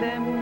them.